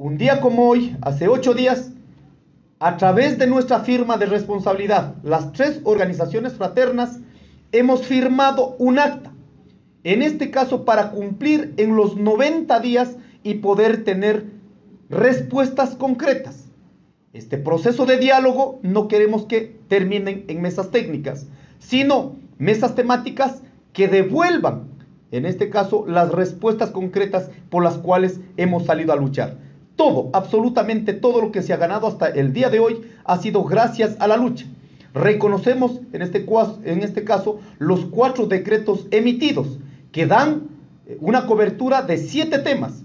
un día como hoy, hace ocho días, a través de nuestra firma de responsabilidad, las tres organizaciones fraternas hemos firmado un acta, en este caso para cumplir en los 90 días y poder tener respuestas concretas. Este proceso de diálogo no queremos que terminen en mesas técnicas, sino mesas temáticas que devuelvan, en este caso, las respuestas concretas por las cuales hemos salido a luchar. Todo, absolutamente todo lo que se ha ganado hasta el día de hoy ha sido gracias a la lucha. Reconocemos en este, este caso los cuatro decretos emitidos que dan eh, una cobertura de siete temas,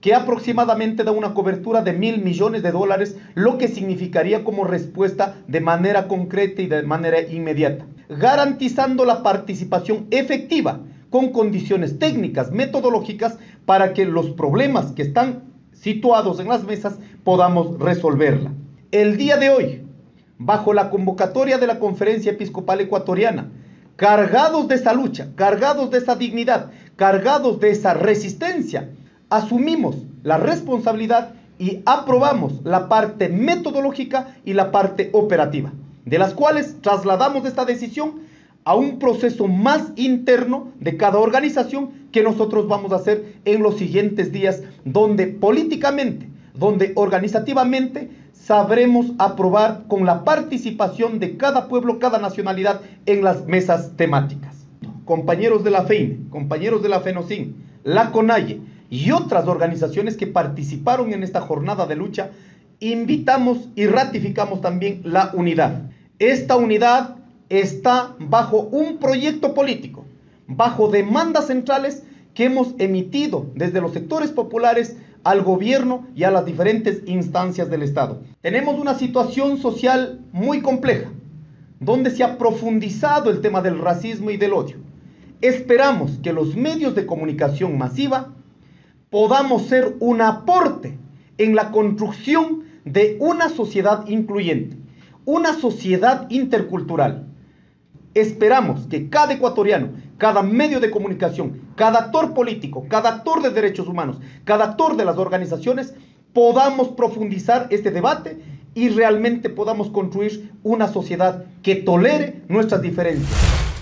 que aproximadamente da una cobertura de mil millones de dólares, lo que significaría como respuesta de manera concreta y de manera inmediata, garantizando la participación efectiva con condiciones técnicas, metodológicas, para que los problemas que están situados en las mesas podamos resolverla. El día de hoy, bajo la convocatoria de la Conferencia Episcopal Ecuatoriana, cargados de esa lucha, cargados de esa dignidad, cargados de esa resistencia, asumimos la responsabilidad y aprobamos la parte metodológica y la parte operativa, de las cuales trasladamos esta decisión a un proceso más interno de cada organización que nosotros vamos a hacer en los siguientes días, donde políticamente, donde organizativamente sabremos aprobar con la participación de cada pueblo, cada nacionalidad en las mesas temáticas. Compañeros de la FEIN, compañeros de la FENOCIN, la CONAIE y otras organizaciones que participaron en esta jornada de lucha, invitamos y ratificamos también la unidad. Esta unidad está bajo un proyecto político, bajo demandas centrales que hemos emitido desde los sectores populares al gobierno y a las diferentes instancias del Estado. Tenemos una situación social muy compleja, donde se ha profundizado el tema del racismo y del odio. Esperamos que los medios de comunicación masiva podamos ser un aporte en la construcción de una sociedad incluyente, una sociedad intercultural, Esperamos que cada ecuatoriano, cada medio de comunicación, cada actor político, cada actor de derechos humanos, cada actor de las organizaciones, podamos profundizar este debate y realmente podamos construir una sociedad que tolere nuestras diferencias.